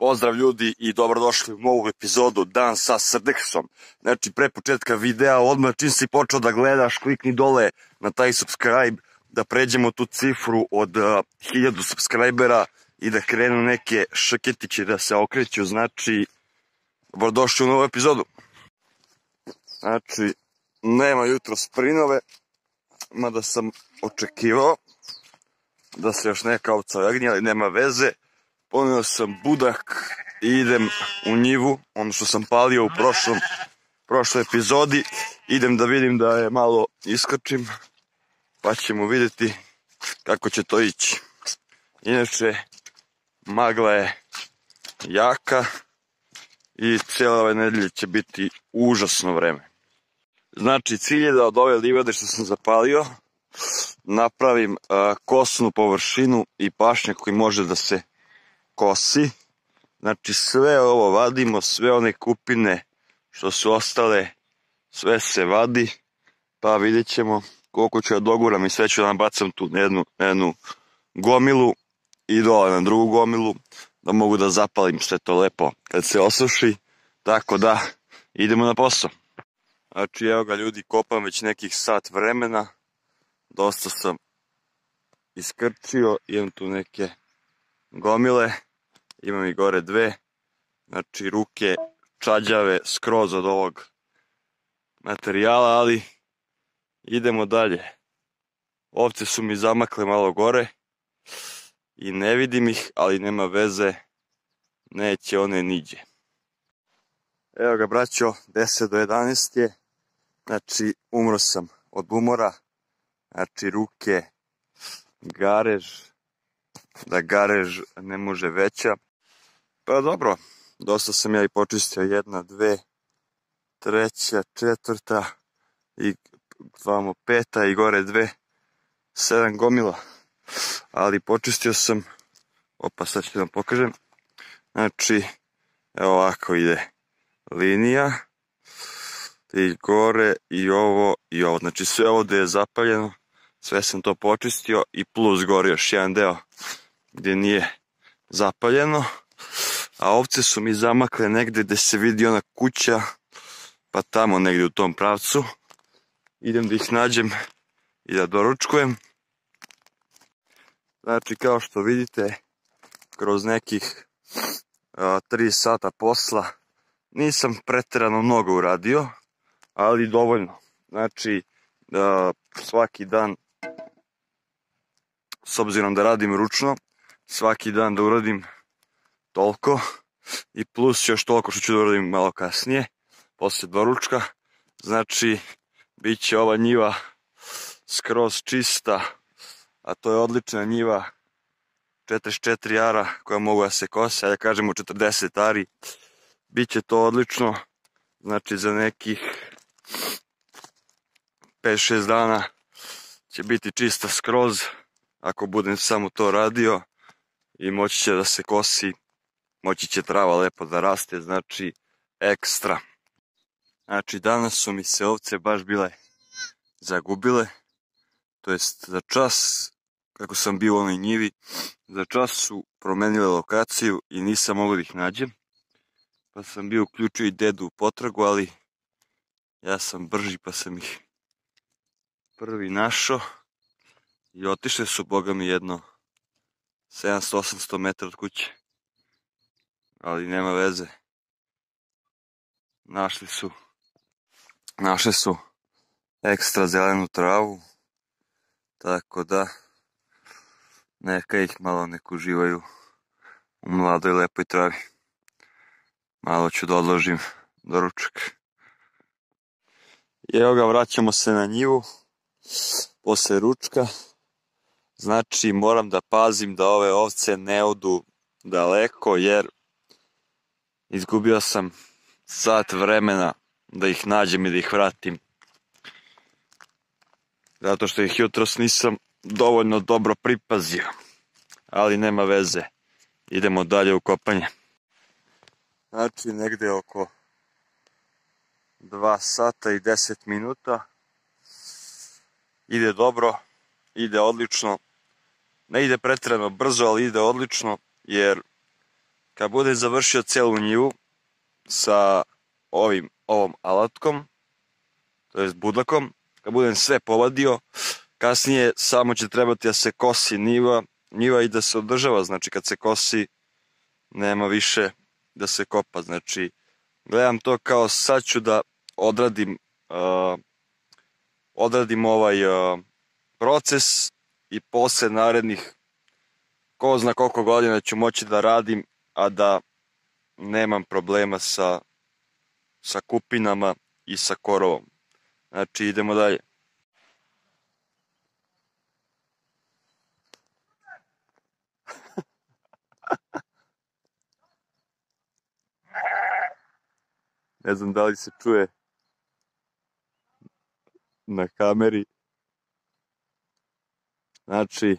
Pozdrav ljudi i dobrodošli u novu epizodu Dan sa Srdeksom. Znači pre početka videa odmah čim si počeo da gledaš klikni dole na taj subscribe da pređemo tu cifru od uh, 1000 subscribera i da krenu neke šaketiće da se okreću. Znači dobrodošli u novu epizodu. Znači nema jutro sprinove mada sam očekivao da se još neka ovca jagnje, ali nema veze ponio sam budak i idem u njivu, ono što sam palio u prošlom, prošloj epizodi. Idem da vidim da je malo iskačim, pa ćemo vidjeti kako će to ići. Inače, magla je jaka i cijela ove nedelje će biti užasno vreme. Znači, cilj je da od ove livade što sam zapalio napravim uh, kosnu površinu i pašnjak koji može da se kosi. Znači sve ovo vadimo, sve one kupine što su ostale, sve se vadi, pa vidjet ćemo koliko ću ja doguram i sve ću da bacam tu jednu, jednu gomilu i dole na drugu gomilu, da mogu da zapalim sve to lepo kad se osuši, tako da idemo na posao. Znači evo ga ljudi, kopam već nekih sat vremena, dosta sam iskrčio, imam tu neke gomile, imam i gore dve, znači ruke čađave skroz od ovog materijala, ali idemo dalje. Ovce su mi zamakle malo gore i ne vidim ih, ali nema veze, neće one niđe. Evo ga braćo, 10 do 11 je, znači umro sam od umora, znači ruke, garež, da garež ne može veća, Pa dobro, dosta sam ja i počistio jedna, dve, treća, četvrta i vamo peta i gore dve, sedam gomila. Ali počistio sam, opa sad ću da vam pokažem, znači evo ovako ide linija i gore i ovo i ovo. Znači sve ovde je zapaljeno, sve sam to počistio i plus gore još jedan deo gdje nije zapaljeno a ovce su mi zamakle negde gde se vidi ona kuća, pa tamo negde u tom pravcu. Idem da ih nađem i da doručkujem. Znači, kao što vidite, kroz nekih a, 3 sata posla nisam preterano mnogo uradio, ali dovoljno. Znači, da svaki dan, s obzirom da radim ručno, svaki dan da uradim toliko i plus još toliko što ću da uradim malo kasnije, posle doručka. Znači, bit će ova njiva skroz čista, a to je odlična njiva 44 ara koja mogu da se kose, a ja kažemo 40 ari. Biće to odlično, znači za nekih 5-6 dana će biti čista skroz, ako budem samo to radio i moći će da se kosi moći će trava lepo da raste, znači ekstra. Znači danas su mi se ovce baš bile zagubile, to jest za čas, kako sam bio u onoj njivi, za čas su promenile lokaciju i nisam mogao da ih nađem. Pa sam bio uključio i dedu u potragu, ali ja sam brži pa sam ih prvi našao i otišle su, boga mi, jedno 700-800 metara od kuće ali nema veze. Našli su, našli su ekstra zelenu travu, tako da neka ih malo nek uživaju u mladoj lepoj travi. Malo ću da odložim doručak. I evo ga, vraćamo se na njivu posle ručka. Znači, moram da pazim da ove ovce ne odu daleko, jer Izgubio sam sat vremena da ih nađem i da ih vratim. Zato što ih jutros nisam dovoljno dobro pripazio. Ali nema veze. Idemo dalje u kopanje. Znači negde oko 2 sata i 10 minuta. Ide dobro, ide odlično. Ne ide pretrano brzo, ali ide odlično, jer kad budem završio celu njivu sa ovim, ovom alatkom, to jest budlakom, kad budem sve povadio, kasnije samo će trebati da se kosi njiva, njiva i da se održava, znači kad se kosi nema više da se kopa, znači gledam to kao sad ću da odradim uh, odradim ovaj uh, proces i posle narednih ko zna koliko godina ću moći da radim, a da nemam problema sa, sa kupinama i sa korovom. Znači idemo dalje. ne znam da li se čuje na kameri. Znači,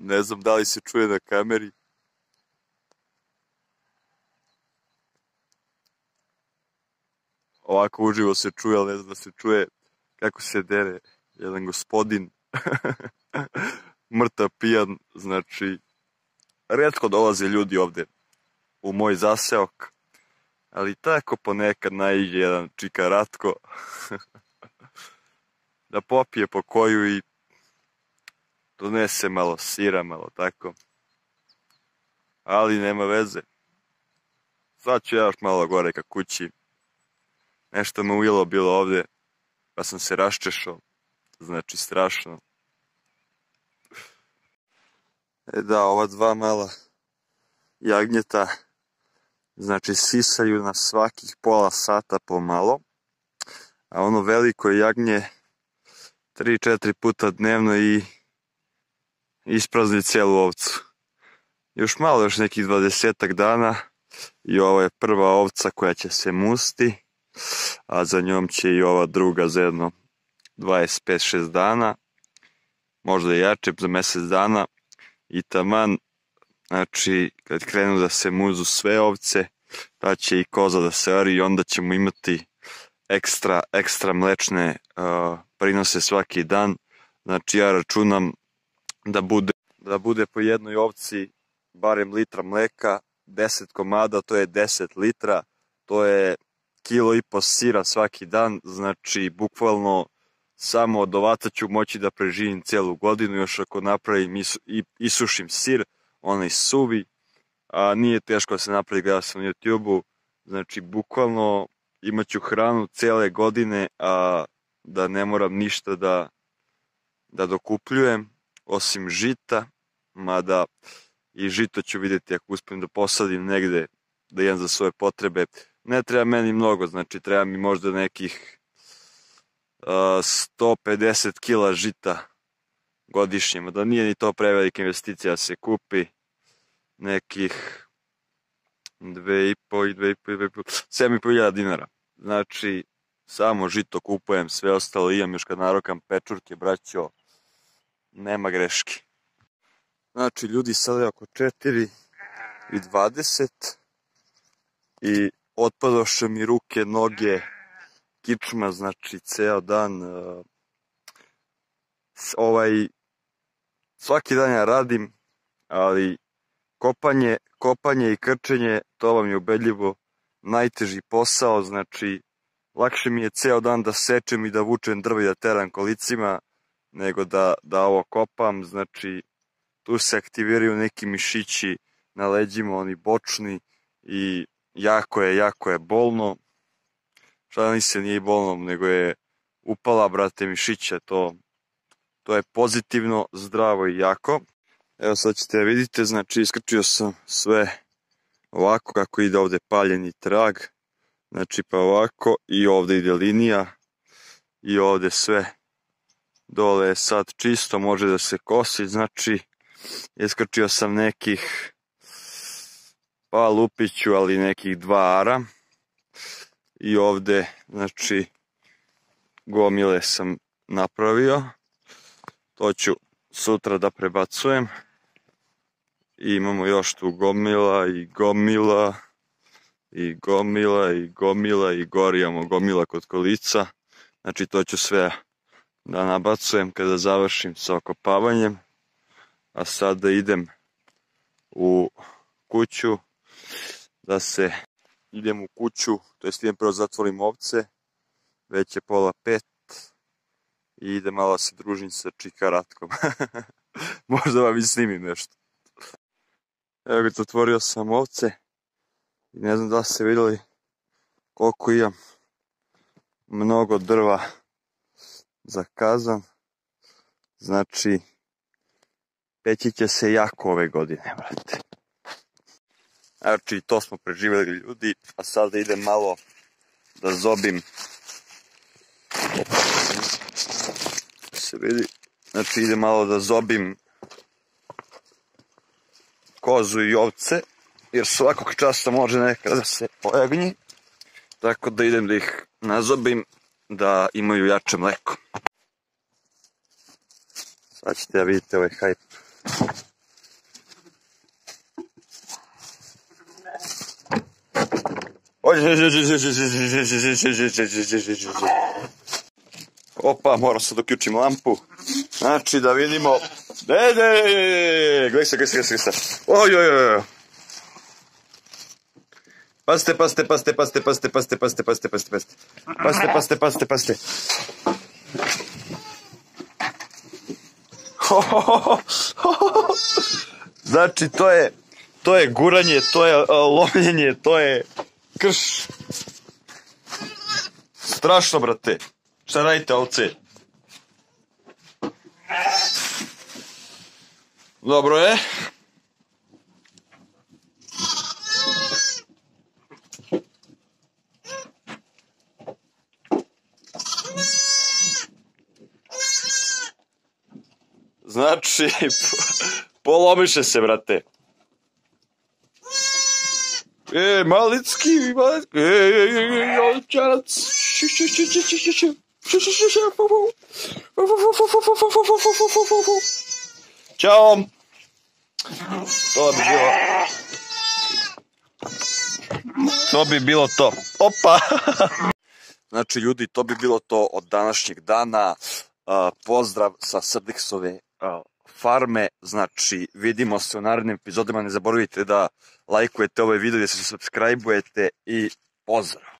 ne znam da li se čuje na kameri. Ovako uživo se čuje, ali ne znam da se čuje kako se dere jedan gospodin. Mrtav pijan, znači, redko dolaze ljudi ovde u moj zaseok, ali tako ponekad naiđe jedan čika Ratko da popije po koju i donese malo sira, malo tako. Ali nema veze. Sad ću ja još malo gore ka kući. Nešto me ujelo bilo ovde, pa sam se raščešao. Znači strašno. E da, ova dva mala jagnjeta, znači sisaju na svakih pola sata pomalo, a ono veliko jagnje 3-4 puta dnevno i isprazni cijelu ovcu. Još malo, još nekih dvadesetak dana i ovo je prva ovca koja će se musti, a za njom će i ova druga za jedno 25-6 dana, možda i jače za mesec dana i taman, znači kad krenu da se muzu sve ovce, ta će i koza da se ori i onda ćemo imati ekstra, ekstra mlečne uh, prinose svaki dan, znači ja računam da bude, da bude po jednoj ovci barem litra mleka, 10 komada, to je 10 litra, to je kilo i po sira svaki dan, znači bukvalno samo od ovaca ću moći da preživim celu godinu, još ako napravim i, i, isušim sir, onaj suvi, a nije teško da se napravi, gledao sam na YouTube-u, znači bukvalno imaću hranu cele godine, a da ne moram ništa da, da dokupljujem, osim žita, mada i žito ću vidjeti ako uspijem da posadim negde da imam za svoje potrebe. Ne treba meni mnogo, znači treba mi možda nekih uh, 150 kila žita godišnje, da nije ni to prevelika investicija da se kupi nekih 2,5 i 2,5 7,5 dinara. Znači, samo žito kupujem, sve ostalo imam još kad narokam pečurke, braćo, nema greške. Znači, ljudi sada je oko 4 i 20 i otpadoše mi ruke, noge, kičma, znači, ceo dan. Uh, ovaj, svaki dan ja radim, ali kopanje, kopanje i krčenje, to vam je ubedljivo najteži posao, znači, lakše mi je ceo dan da sečem i da vučem drvo i da teram kolicima, nego da, da ovo kopam, znači tu se aktiviraju neki mišići na leđima, oni bočni i jako je, jako je bolno. Šta ni se nije bolno, nego je upala, brate, mišića, to, to je pozitivno, zdravo i jako. Evo sad ćete da vidite, znači iskrčio sam sve ovako kako ide ovde paljeni trag, znači pa ovako i ovde ide linija i ovde sve dole je sad čisto, može da se kosi, znači iskrčio sam nekih pa lupiću, ali nekih dva ara. I ovde, znači gomile sam napravio, to ću sutra da prebacujem. I imamo još tu gomila i gomila i gomila i gomila i gorijamo gomila kod kolica, znači to ću sve da nabacujem kada završim sa okopavanjem. A sada idem u kuću, da se idem u kuću, to jest idem prvo zatvorim ovce, već je pola pet i idem malo se družim sa Čika Ratkom. Možda vam i snimim nešto. Evo ga, otvorio sam ovce i ne znam da ste vidjeli koliko imam mnogo drva za kazan. Znači, peći će se jako ove godine, brate. Znači, to smo preživjeli ljudi, a sada idem malo da zobim. Se vidi. Znači, idem malo da zobim kozu i ovce, jer svakog časa može nekada da se pojagnji. Tako da idem da ih nazobim, da imaju jače mleko. Sad ćete da vidite ovaj hype. Opa, moram sad da uključim lampu. Znači, da vidimo... Dede! Gledaj se, gledaj se, gledaj se. Oj, oj, oj. Pazite, pazite, pazite, pazite, pazite, pazite, pazite, pazite, pazite, pazite. Pazite, pazite, pazite, pazite. Znači, to je, to je guranje, to je lomljenje, to je krš. Strašno, brate. Šta radite, ovce? Dobro je. Znači, polomiše se, brate. E, malicki, malicki, e, e, e, e, ovčarac. Ćao. To bi bilo... To bi bilo to. Opa! Znači, ljudi, to bi bilo to od današnjeg dana. Pozdrav sa Srdiksove farme, znači vidimo se u narednim epizodima, ne zaboravite da lajkujete ovaj video, da se subscribe-ujete i pozdrav!